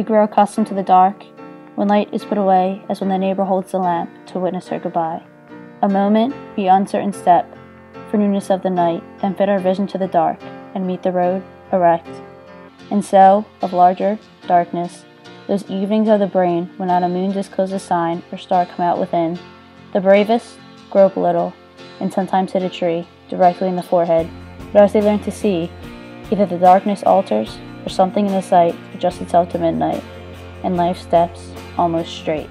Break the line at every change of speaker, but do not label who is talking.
We grow accustomed to the dark, when light is put away, as when the neighbor holds the lamp to witness her goodbye. A moment, be uncertain step, for newness of the night, and fit our vision to the dark, and meet the road erect. And so, of larger darkness, those evenings of the brain when not a moon discloses a sign or star come out within, the bravest grope a little, and sometimes hit a tree directly in the forehead. But as they learn to see, either the darkness alters or something in the sight adjusts itself to midnight, and life steps almost straight.